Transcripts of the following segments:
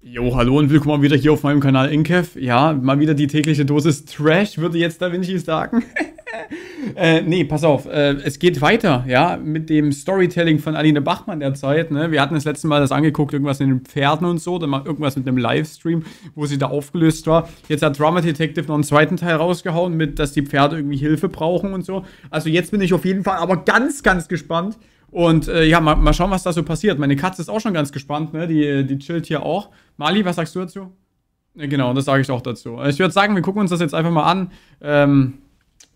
Jo, hallo und willkommen wieder hier auf meinem Kanal Inkev. Ja, mal wieder die tägliche Dosis Trash, würde jetzt Da Vinci sagen. äh, nee, pass auf, äh, es geht weiter, ja, mit dem Storytelling von Aline Bachmann derzeit. Ne? Wir hatten das letzte Mal das angeguckt, irgendwas mit den Pferden und so, dann mal irgendwas mit einem Livestream, wo sie da aufgelöst war. Jetzt hat Drama Detective noch einen zweiten Teil rausgehauen, mit, dass die Pferde irgendwie Hilfe brauchen und so. Also jetzt bin ich auf jeden Fall aber ganz, ganz gespannt. Und äh, ja, mal, mal schauen, was da so passiert. Meine Katze ist auch schon ganz gespannt, ne? Die, die chillt hier auch. Mali, was sagst du dazu? Genau, das sage ich auch dazu. Ich würde sagen, wir gucken uns das jetzt einfach mal an. Ähm,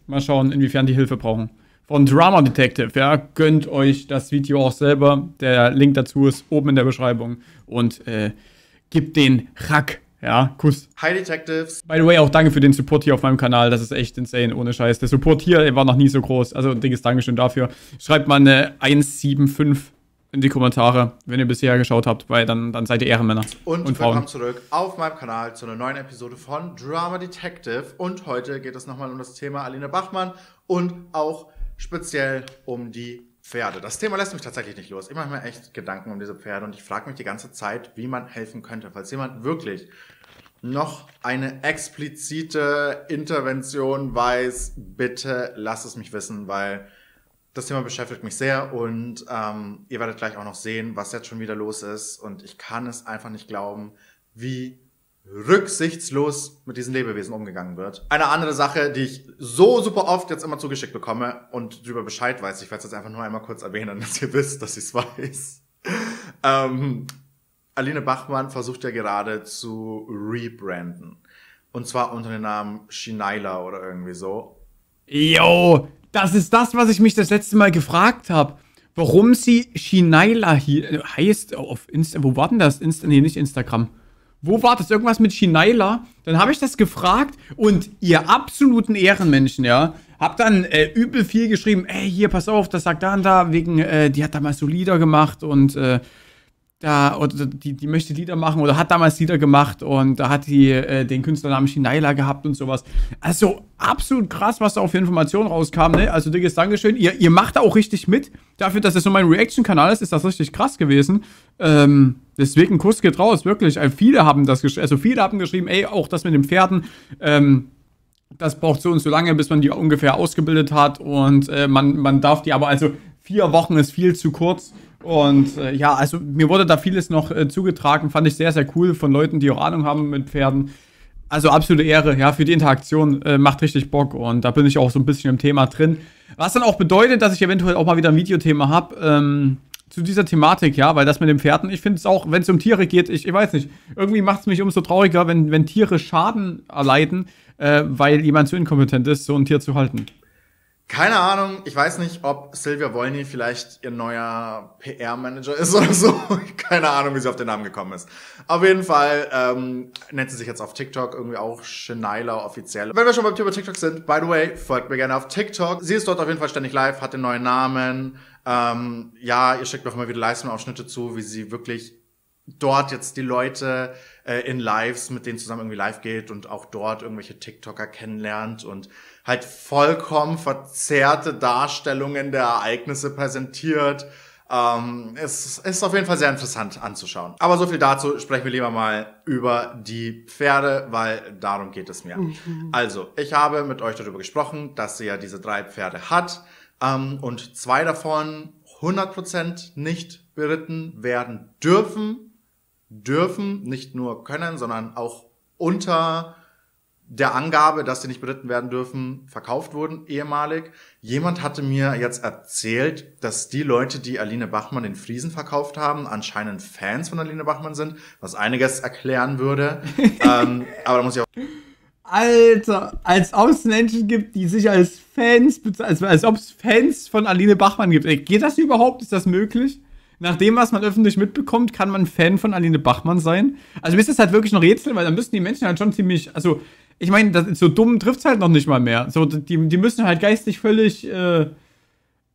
mal schauen, inwiefern die Hilfe brauchen. Von Drama Detective, ja, gönnt euch das Video auch selber. Der Link dazu ist oben in der Beschreibung. Und äh, gibt den Rack ja, Kuss. Hi Detectives. By the way, auch danke für den Support hier auf meinem Kanal. Das ist echt insane, ohne Scheiß. Der Support hier war noch nie so groß. Also ein dickes Dankeschön dafür. Schreibt mal eine 175 in die Kommentare, wenn ihr bisher geschaut habt, weil dann, dann seid ihr Ehrenmänner. Und, und willkommen zurück auf meinem Kanal zu einer neuen Episode von Drama Detective. Und heute geht es nochmal um das Thema Aline Bachmann und auch speziell um die Pferde. Das Thema lässt mich tatsächlich nicht los. Ich mache mir echt Gedanken um diese Pferde und ich frage mich die ganze Zeit, wie man helfen könnte, falls jemand wirklich noch eine explizite Intervention weiß, bitte lass es mich wissen, weil das Thema beschäftigt mich sehr und ähm, ihr werdet gleich auch noch sehen, was jetzt schon wieder los ist und ich kann es einfach nicht glauben, wie rücksichtslos mit diesen Lebewesen umgegangen wird. Eine andere Sache, die ich so super oft jetzt immer zugeschickt bekomme und darüber Bescheid weiß, ich werde es jetzt einfach nur einmal kurz erwähnen, dass ihr wisst, dass ich es weiß. ähm, Aline Bachmann versucht ja gerade zu rebranden. Und zwar unter dem Namen Shinaila oder irgendwie so. Yo, das ist das, was ich mich das letzte Mal gefragt habe. Warum sie Shinaila hier heißt auf Insta. Wo war denn das? Insta, nee, nicht Instagram. Wo war das? Irgendwas mit Shinaila? Dann habe ich das gefragt und ihr absoluten Ehrenmenschen, ja, habt dann äh, übel viel geschrieben. Ey, hier, pass auf, das sagt da und da, wegen, äh, die hat damals so Lieder gemacht und äh, da, oder die, die möchte Lieder machen oder hat damals Lieder gemacht und da hat die äh, den Künstlernamen Shinaila gehabt und sowas. Also absolut krass, was da auf Informationen rauskam, ne? Also dickes Dankeschön. Ihr, ihr macht da auch richtig mit. Dafür, dass es so mein Reaction-Kanal ist, ist das richtig krass gewesen. Ähm, deswegen Kuss geht raus, wirklich. Also viele haben das geschrieben, also viele haben geschrieben, ey, auch das mit den Pferden, ähm, das braucht so und so lange, bis man die ungefähr ausgebildet hat und äh, man, man darf die aber, also vier Wochen ist viel zu kurz und äh, ja, also mir wurde da vieles noch äh, zugetragen, fand ich sehr, sehr cool von Leuten, die auch Ahnung haben mit Pferden. Also absolute Ehre, ja, für die Interaktion äh, macht richtig Bock und da bin ich auch so ein bisschen im Thema drin. Was dann auch bedeutet, dass ich eventuell auch mal wieder ein Videothema habe ähm, zu dieser Thematik, ja, weil das mit den Pferden, ich finde es auch, wenn es um Tiere geht, ich, ich weiß nicht, irgendwie macht es mich umso trauriger, wenn, wenn Tiere Schaden erleiden, äh, weil jemand zu inkompetent ist, so ein Tier zu halten. Keine Ahnung, ich weiß nicht, ob Silvia Wolny vielleicht ihr neuer PR-Manager ist oder so. Keine Ahnung, wie sie auf den Namen gekommen ist. Auf jeden Fall ähm, nennt sie sich jetzt auf TikTok irgendwie auch Shinaila offiziell. Wenn wir schon beim Thema TikTok sind, by the way, folgt mir gerne auf TikTok. Sie ist dort auf jeden Fall ständig live, hat den neuen Namen. Ähm, ja, ihr schickt mir auch immer wieder Livestream-Ausschnitte zu, wie sie wirklich dort jetzt die Leute äh, in Lives mit denen zusammen irgendwie live geht und auch dort irgendwelche TikToker kennenlernt und halt vollkommen verzerrte Darstellungen der Ereignisse präsentiert. Ähm, es ist auf jeden Fall sehr interessant anzuschauen. Aber so viel dazu, sprechen wir lieber mal über die Pferde, weil darum geht es mir. Mhm. Also, ich habe mit euch darüber gesprochen, dass sie ja diese drei Pferde hat ähm, und zwei davon 100% nicht beritten werden dürfen dürfen, nicht nur können, sondern auch unter der Angabe, dass sie nicht beritten werden dürfen, verkauft wurden ehemalig. Jemand hatte mir jetzt erzählt, dass die Leute, die Aline Bachmann in Friesen verkauft haben, anscheinend Fans von Aline Bachmann sind, was einiges erklären würde. ähm, aber da muss ich auch Alter, als ob es Menschen gibt, die sich als Fans, als, als ob es Fans von Aline Bachmann gibt. Ey, geht das überhaupt? Ist das möglich? nach dem, was man öffentlich mitbekommt, kann man Fan von Aline Bachmann sein. Also mir ist das halt wirklich ein Rätsel, weil dann müssten die Menschen halt schon ziemlich, also ich meine, so dumm trifft es halt noch nicht mal mehr. So, die, die müssen halt geistig völlig äh,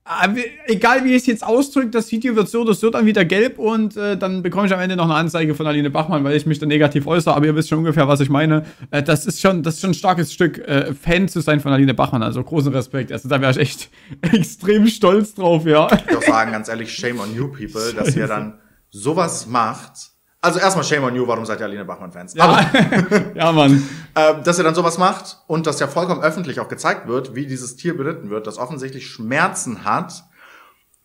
Ah, egal wie ich es jetzt ausdrücke, das Video wird so oder so dann wieder gelb und äh, dann bekomme ich am Ende noch eine Anzeige von Aline Bachmann, weil ich mich da negativ äußere, aber ihr wisst schon ungefähr, was ich meine. Äh, das ist schon, das ist schon ein starkes Stück, äh, Fan zu sein von Aline Bachmann, also großen Respekt. Also da wäre ich echt extrem stolz drauf, ja. Ich würde auch sagen, ganz ehrlich, shame on you people, dass ihr dann sowas macht Also erstmal Shame on you, warum seid ihr Aline Bachmann-Fans? Ja, ja Mann. Äh, dass ihr dann sowas macht und dass ja vollkommen öffentlich auch gezeigt wird, wie dieses Tier beritten wird, das offensichtlich Schmerzen hat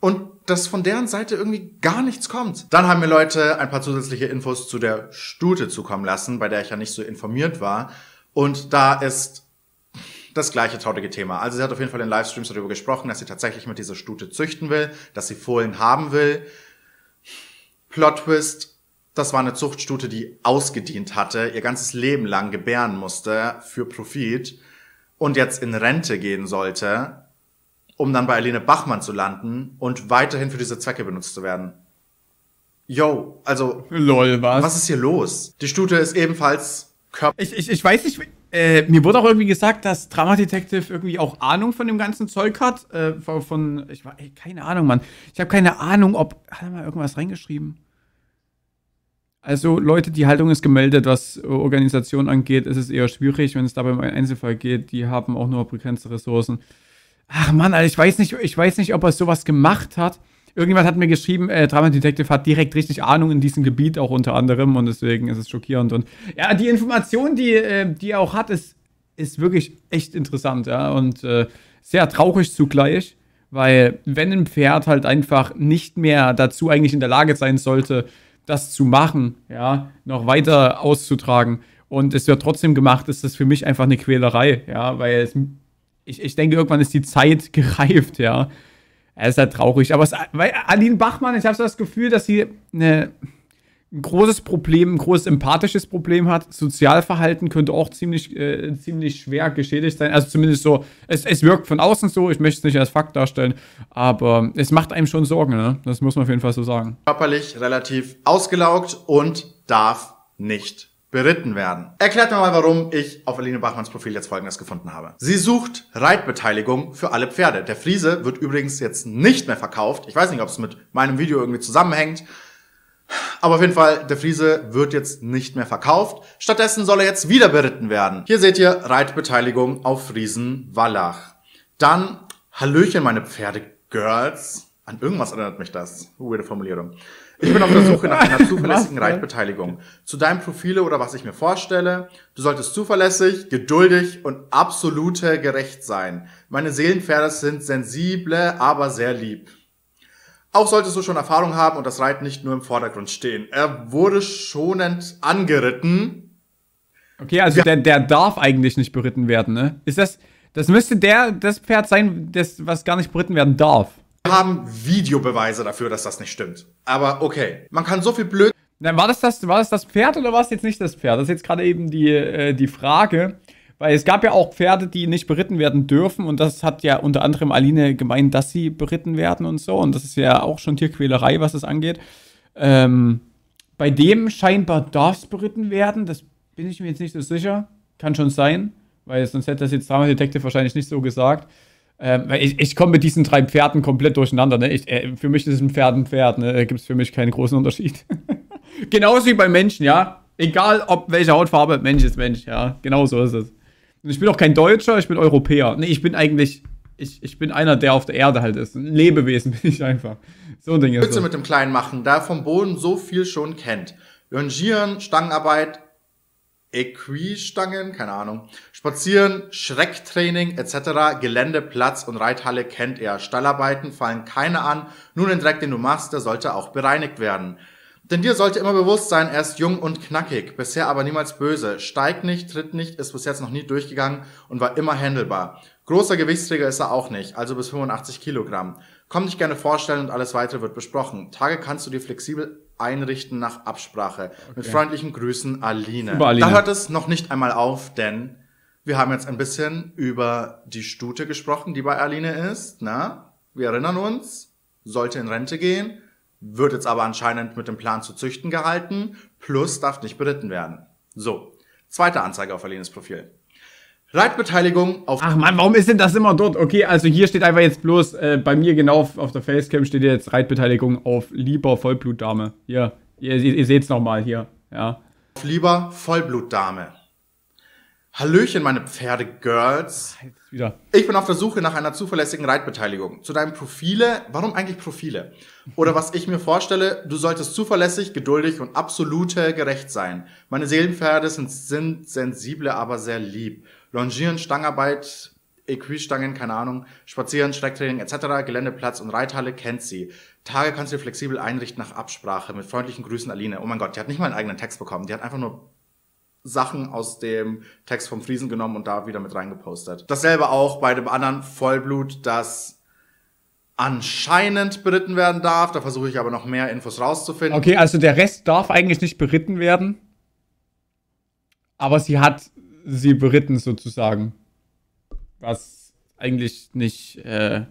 und dass von deren Seite irgendwie gar nichts kommt. Dann haben mir Leute ein paar zusätzliche Infos zu der Stute zukommen lassen, bei der ich ja nicht so informiert war. Und da ist das gleiche traurige Thema. Also sie hat auf jeden Fall in Livestreams darüber gesprochen, dass sie tatsächlich mit dieser Stute züchten will, dass sie Fohlen haben will. Plot Twist, das war eine Zuchtstute, die ausgedient hatte, ihr ganzes Leben lang gebären musste für Profit und jetzt in Rente gehen sollte, um dann bei Aline Bachmann zu landen und weiterhin für diese Zwecke benutzt zu werden. Yo, also. Lol, was? Was ist hier los? Die Stute ist ebenfalls Körper. Ich, ich, ich weiß nicht, äh, mir wurde auch irgendwie gesagt, dass Drama Detective irgendwie auch Ahnung von dem ganzen Zeug hat. Äh, von, ich war, ey, keine Ahnung, Mann. Ich habe keine Ahnung, ob. Hat er mal irgendwas reingeschrieben? Also Leute, die Haltung ist gemeldet, was Organisation angeht, ist es eher schwierig, wenn es dabei um einen Einzelfall geht. Die haben auch nur begrenzte Ressourcen. Ach Mann, ich weiß nicht, ich weiß nicht, ob er sowas gemacht hat. Irgendjemand hat mir geschrieben, äh, Drama Detective hat direkt richtig Ahnung in diesem Gebiet auch unter anderem und deswegen ist es schockierend. Und ja, die Information, die, äh, die er auch hat, ist, ist wirklich echt interessant, ja, und äh, sehr traurig zugleich, weil wenn ein Pferd halt einfach nicht mehr dazu eigentlich in der Lage sein sollte, das zu machen, ja, noch weiter auszutragen und es wird trotzdem gemacht, ist das für mich einfach eine Quälerei, ja, weil es, ich, ich denke, irgendwann ist die Zeit gereift, ja. Es ist halt traurig, aber es, weil Aline Bachmann, ich habe so das Gefühl, dass sie eine, ein großes Problem, ein großes empathisches Problem hat. Sozialverhalten könnte auch ziemlich, äh, ziemlich schwer geschädigt sein. Also zumindest so, es, es wirkt von außen so, ich möchte es nicht als Fakt darstellen, aber es macht einem schon Sorgen, ne? Das muss man auf jeden Fall so sagen. Körperlich relativ ausgelaugt und darf nicht beritten werden. Erklärt mir mal, warum ich auf Aline Bachmanns Profil jetzt folgendes gefunden habe. Sie sucht Reitbeteiligung für alle Pferde. Der Friese wird übrigens jetzt nicht mehr verkauft. Ich weiß nicht, ob es mit meinem Video irgendwie zusammenhängt. Aber auf jeden Fall, der Friese wird jetzt nicht mehr verkauft. Stattdessen soll er jetzt wieder beritten werden. Hier seht ihr Reitbeteiligung auf Friesen Wallach. Dann Hallöchen, meine Pferdegirls. An irgendwas erinnert mich das. Weirde Formulierung. Ich bin auf der Suche nach einer zuverlässigen Reitbeteiligung. Zu deinem Profile oder was ich mir vorstelle. Du solltest zuverlässig, geduldig und absolute gerecht sein. Meine Seelenpferde sind sensible, aber sehr lieb. Auch solltest du schon Erfahrung haben und das Reiten nicht nur im Vordergrund stehen. Er wurde schonend angeritten. Okay, also ja. der, der darf eigentlich nicht beritten werden, ne? Ist das, das müsste der, das Pferd sein, das, was gar nicht beritten werden darf. Wir haben Videobeweise dafür, dass das nicht stimmt. Aber okay, man kann so viel blöd. Na, war das das, war das das Pferd oder war es jetzt nicht das Pferd? Das ist jetzt gerade eben die, äh, die Frage. Weil es gab ja auch Pferde, die nicht beritten werden dürfen und das hat ja unter anderem Aline gemeint, dass sie beritten werden und so. Und das ist ja auch schon Tierquälerei, was das angeht. Ähm, bei dem scheinbar darf es beritten werden. Das bin ich mir jetzt nicht so sicher. Kann schon sein, weil sonst hätte das jetzt Drama Detective wahrscheinlich nicht so gesagt. Ähm, weil ich, ich komme mit diesen drei Pferden komplett durcheinander. Ne? Ich, äh, für mich ist ein Pferd ein Pferd. Ne? Da gibt es für mich keinen großen Unterschied. Genauso wie bei Menschen, ja. Egal, ob welche Hautfarbe, Mensch ist Mensch, ja. Genau so ist es. Ich bin auch kein Deutscher, ich bin Europäer. Nee, ich bin eigentlich, ich, ich bin einer, der auf der Erde halt ist. Ein Lebewesen bin ich einfach. So ein Ding ist so. mit dem Kleinen machen, da vom Boden so viel schon kennt. Longieren, Stangenarbeit, Equi-Stangen, keine Ahnung. Spazieren, Schrecktraining etc., Gelände, Platz und Reithalle kennt er. Stallarbeiten fallen keine an. Nun den Dreck, den du machst, der sollte auch bereinigt werden. Denn dir sollte immer bewusst sein, er ist jung und knackig, bisher aber niemals böse, steigt nicht, tritt nicht, ist bis jetzt noch nie durchgegangen und war immer handelbar. Großer Gewichtsträger ist er auch nicht, also bis 85 Kilogramm. Komm dich gerne vorstellen und alles weitere wird besprochen. Tage kannst du dir flexibel einrichten nach Absprache. Okay. Mit freundlichen Grüßen, Aline. Super, Aline. Da hört es noch nicht einmal auf, denn wir haben jetzt ein bisschen über die Stute gesprochen, die bei Aline ist. Na, wir erinnern uns, sollte in Rente gehen, wird jetzt aber anscheinend mit dem Plan zu züchten gehalten, plus darf nicht beritten werden. So, zweite Anzeige auf Alines Profil. Reitbeteiligung auf. Ach man, warum ist denn das immer dort? Okay, also hier steht einfach jetzt bloß, äh, bei mir genau auf, auf der Facecam steht jetzt Reitbeteiligung auf lieber Vollblutdame. Hier, ihr, ihr, ihr seht's nochmal hier, ja. Auf lieber Vollblutdame. Hallöchen, meine Pferde-Girls. Wieder. Ich bin auf der Suche nach einer zuverlässigen Reitbeteiligung. Zu deinen Profile, warum eigentlich Profile? Oder was ich mir vorstelle, du solltest zuverlässig, geduldig und absolute gerecht sein. Meine Seelenpferde sind, sind sensible, aber sehr lieb. Longieren, Stangarbeit, Equistangen, keine Ahnung, Spazieren, Strecktraining etc., Geländeplatz und Reithalle kennt sie. Tage kannst du dir flexibel einrichten nach Absprache. Mit freundlichen Grüßen, Aline. Oh mein Gott, die hat nicht mal einen eigenen Text bekommen. Die hat einfach nur Sachen aus dem Text vom Friesen genommen und da wieder mit reingepostet. Dasselbe auch bei dem anderen Vollblut, das anscheinend beritten werden darf. Da versuche ich aber noch mehr Infos rauszufinden. Okay, also der Rest darf eigentlich nicht beritten werden. Aber sie hat sie beritten sozusagen. Was eigentlich nicht. Äh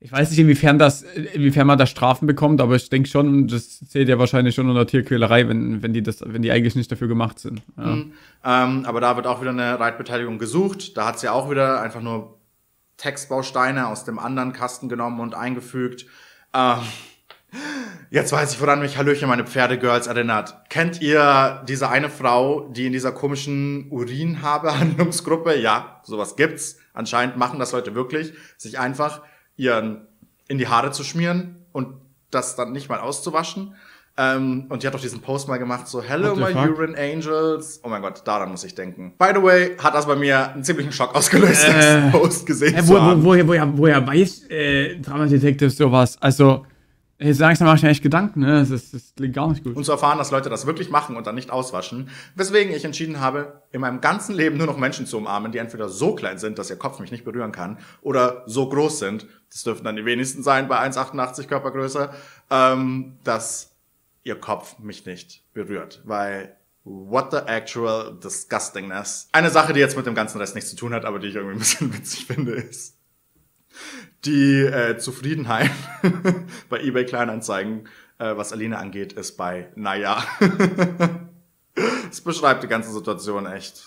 ich weiß nicht, inwiefern das, inwiefern man da Strafen bekommt, aber ich denke schon, das zählt ja wahrscheinlich schon unter Tierquälerei, wenn, wenn die das, wenn die eigentlich nicht dafür gemacht sind. Ja. Mhm. Ähm, aber da wird auch wieder eine Reitbeteiligung gesucht. Da hat sie auch wieder einfach nur Textbausteine aus dem anderen Kasten genommen und eingefügt. Ähm, jetzt weiß ich, woran mich Hallöchen meine Pferdegirls erinnert. Kennt ihr diese eine Frau, die in dieser komischen Urinhabehandlungsgruppe, ja, sowas gibt's. Anscheinend machen das Leute wirklich, sich einfach ihren in die Haare zu schmieren und das dann nicht mal auszuwaschen. Ähm, und die hat auch diesen Post mal gemacht, so Hello my fuck? Urine Angels. Oh mein Gott, daran muss ich denken. By the way, hat das bei mir einen ziemlichen Schock ausgelöst, äh, den Post gesehen äh, wo, zu haben. Wo, woher, woher, woher weiß äh, Drama Detective sowas? Also, Jetzt langsam mache ich mir echt Gedanken, ne? Das, ist, das klingt gar nicht gut. Und zu erfahren, dass Leute das wirklich machen und dann nicht auswaschen. Weswegen ich entschieden habe, in meinem ganzen Leben nur noch Menschen zu umarmen, die entweder so klein sind, dass ihr Kopf mich nicht berühren kann, oder so groß sind, das dürften dann die wenigsten sein bei 1,88 Körpergröße, ähm, dass ihr Kopf mich nicht berührt. Weil What the actual disgustingness. Eine Sache, die jetzt mit dem ganzen Rest nichts zu tun hat, aber die ich irgendwie ein bisschen witzig finde, ist, die äh, Zufriedenheit bei eBay Kleinanzeigen, äh, was Aline angeht, ist bei naja. Es beschreibt die ganze Situation echt.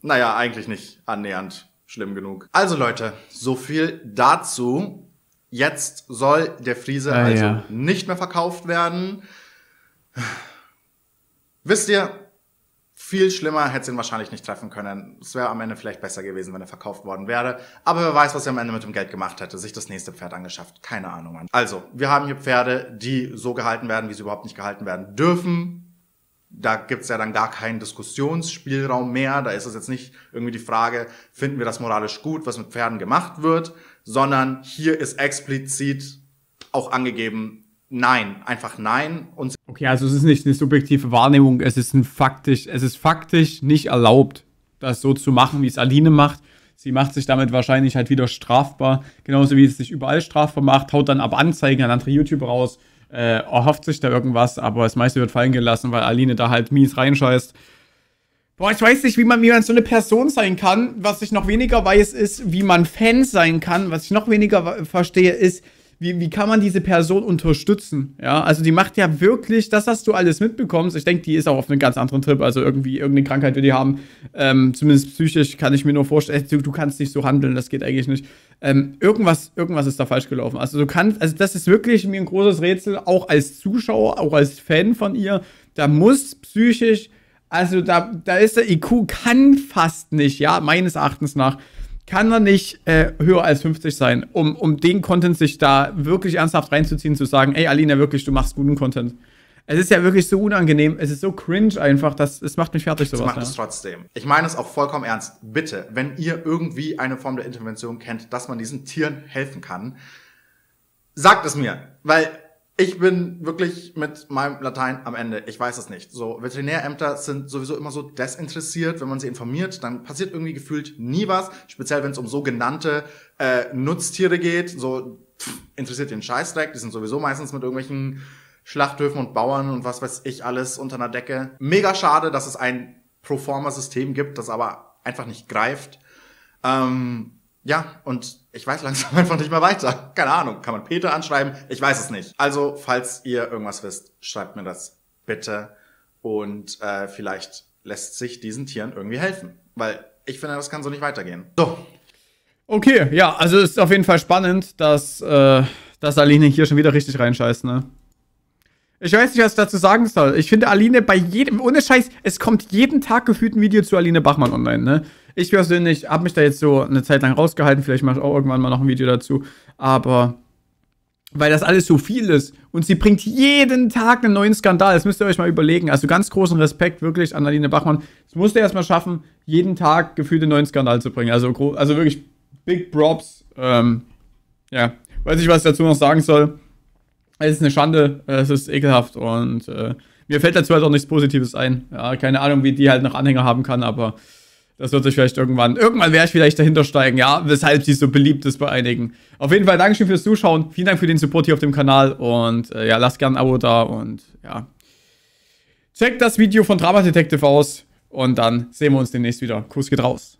Naja, eigentlich nicht annähernd schlimm genug. Also Leute, so viel dazu. Jetzt soll der Friese ah, also ja. nicht mehr verkauft werden. Wisst ihr, viel schlimmer hätte sie ihn wahrscheinlich nicht treffen können. Es wäre am Ende vielleicht besser gewesen, wenn er verkauft worden wäre. Aber wer weiß, was er am Ende mit dem Geld gemacht hätte. Sich das nächste Pferd angeschafft. Keine Ahnung. Also, wir haben hier Pferde, die so gehalten werden, wie sie überhaupt nicht gehalten werden dürfen. Da gibt's ja dann gar keinen Diskussionsspielraum mehr. Da ist es jetzt nicht irgendwie die Frage, finden wir das moralisch gut, was mit Pferden gemacht wird, sondern hier ist explizit auch angegeben, Nein, einfach nein. Und okay, also es ist nicht eine subjektive Wahrnehmung, es ist ein faktisch, es ist faktisch nicht erlaubt, das so zu machen, wie es Aline macht. Sie macht sich damit wahrscheinlich halt wieder strafbar, genauso wie es sich überall strafbar macht, haut dann aber Anzeigen an andere YouTuber raus, äh, erhofft sich da irgendwas, aber das meiste wird fallen gelassen, weil Aline da halt mies reinscheißt. Boah, ich weiß nicht, wie man, wie man so eine Person sein kann. Was ich noch weniger weiß, ist, wie man Fan sein kann. Was ich noch weniger verstehe, ist, wie, wie kann man diese Person unterstützen? Ja, also die macht ja wirklich, das hast du alles mitbekommst. Ich denke, die ist auch auf einem ganz anderen Trip. Also irgendwie irgendeine Krankheit will die haben. Ähm, zumindest psychisch kann ich mir nur vorstellen, du, du kannst nicht so handeln, das geht eigentlich nicht. Ähm, irgendwas, irgendwas ist da falsch gelaufen. Also du kannst, also das ist wirklich mir ein großes Rätsel, auch als Zuschauer, auch als Fan von ihr. Da muss psychisch, also da, da ist der IQ kann fast nicht, ja, meines Erachtens nach kann er nicht äh, höher als 50 sein, um, um den Content sich da wirklich ernsthaft reinzuziehen, zu sagen, ey Alina, wirklich, du machst guten Content. Es ist ja wirklich so unangenehm, es ist so cringe einfach, dass es macht mich fertig sowas. Es macht ja. es trotzdem. Ich meine es auch vollkommen ernst. Bitte, wenn ihr irgendwie eine Form der Intervention kennt, dass man diesen Tieren helfen kann, sagt es mir, weil ich bin wirklich mit meinem Latein am Ende. Ich weiß es nicht. So, Veterinärämter sind sowieso immer so desinteressiert. Wenn man sie informiert, dann passiert irgendwie gefühlt nie was. Speziell, wenn es um sogenannte äh, Nutztiere geht. So, pff, interessiert den Scheißdreck. Die sind sowieso meistens mit irgendwelchen Schlachthöfen und Bauern und was weiß ich alles unter einer Decke. Mega schade, dass es ein Proforma-System gibt, das aber einfach nicht greift. Ähm, ja, und ich weiß langsam einfach nicht mehr weiter. Keine Ahnung. Kann man Peter anschreiben? Ich weiß es nicht. Also, falls ihr irgendwas wisst, schreibt mir das bitte. Und äh, vielleicht lässt sich diesen Tieren irgendwie helfen. Weil ich finde, das kann so nicht weitergehen. So. Okay, ja, also ist auf jeden Fall spannend, dass, äh, dass Aline hier schon wieder richtig reinscheißt, ne? Ich weiß nicht, was ich dazu sagen soll. Ich finde Aline bei jedem, ohne Scheiß, es kommt jeden Tag gefühlt ein Video zu Aline Bachmann online, ne? Ich persönlich habe mich da jetzt so eine Zeit lang rausgehalten, vielleicht mache ich auch irgendwann mal noch ein Video dazu, aber weil das alles so viel ist und sie bringt jeden Tag einen neuen Skandal, das müsst ihr euch mal überlegen. Also ganz großen Respekt wirklich an Aline Bachmann. Es musste erstmal schaffen, jeden Tag gefühlt einen neuen Skandal zu bringen. Also, also wirklich Big Props. Ähm, ja, weiß nicht, was ich dazu noch sagen soll. Es ist eine Schande, es ist ekelhaft und äh, mir fällt dazu halt auch nichts Positives ein. Ja, keine Ahnung, wie die halt noch Anhänger haben kann, aber das wird sich vielleicht irgendwann, irgendwann werde ich vielleicht dahinter steigen, ja, weshalb sie so beliebt ist bei einigen. Auf jeden Fall Dankeschön fürs Zuschauen, vielen Dank für den Support hier auf dem Kanal und äh, ja, lasst gerne ein Abo da und ja, checkt das Video von Drama Detective aus und dann sehen wir uns demnächst wieder. Kuss geht raus.